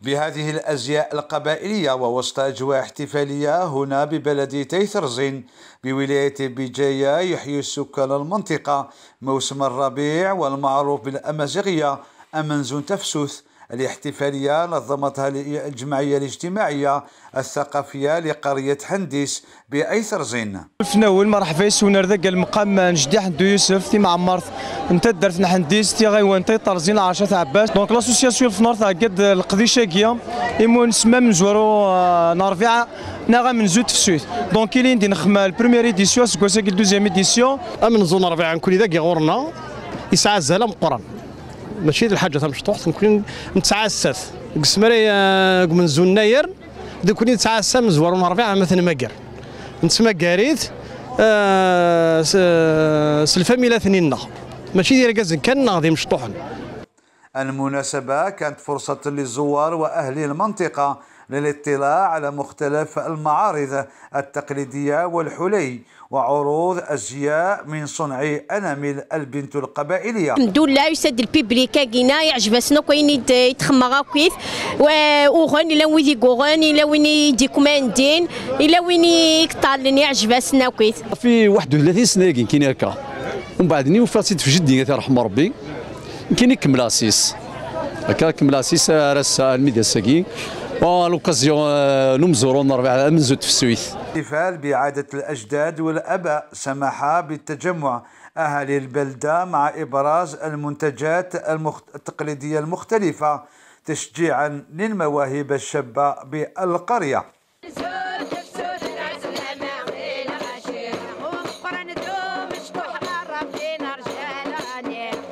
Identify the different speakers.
Speaker 1: بهذه الأزياء القبائلية ووسط أجواء احتفالية هنا ببلد تيثرزين بولاية بجاية يحيي سكان المنطقة. موسم الربيع والمعروف بالأمازيغية أمنزون تفسوث الاحتفالية نظمتها الجمعية الاجتماعية الثقافية لقرية حنديس بأيسر زين
Speaker 2: فناول مرحبا يسونا ذاك المقام نجدي حندو يوسف تي معمرت انت درت حنديس تي غيوان تي طرزين عشرة عباس. دونك لاسوسياسيون في نورث قد القضية كيا إيمو نسمى من زورو آه، نغا من زوت في السويت دونك إلي ندي نخمة البروميير ايديسيون سكوسا دوزيام ايديسيون
Speaker 3: أمن زون ربيع كل ذاك يغورنا يسعى الزهلة مقرن. ماشي الحاجة تمشطوح نكون نتعسات قسمري آه، من زون ناير دوك نتعسى من زوار ونرفع مثلا مقر نتسمى قاريت آه سلفاميلا ثنينا ماشي ديال كازن كان ناضي مشطوحن
Speaker 1: المناسبة كانت فرصة للزوار وأهل المنطقة للاطلاع على مختلف المعارض التقليدية والحلي وعروض أزياء من صنع أنامل البنت القبائلية.
Speaker 4: الحمد لله يسد البيبليكا كينا يعجبسنا كوين يتخمغا كويس وغن إلا وين يقوغن إلا وين يديكوماندين إلا وين يقطالن يعجبسنا كويس
Speaker 5: في 31 سنة كاين هكا. ومن بعد ني وفات في جدي يرحم ربي. كاين يكمل اسيس هكا كمل اسيس راس الميديا الساكين ولوكازيون نمزورو نربع من زود في السويس
Speaker 1: احتفال بعادة الأجداد والأباء سمح بالتجمع. أهالي البلدة مع إبراز المنتجات التقليدية المختلفة تشجيعا للمواهب الشابة بالقرية.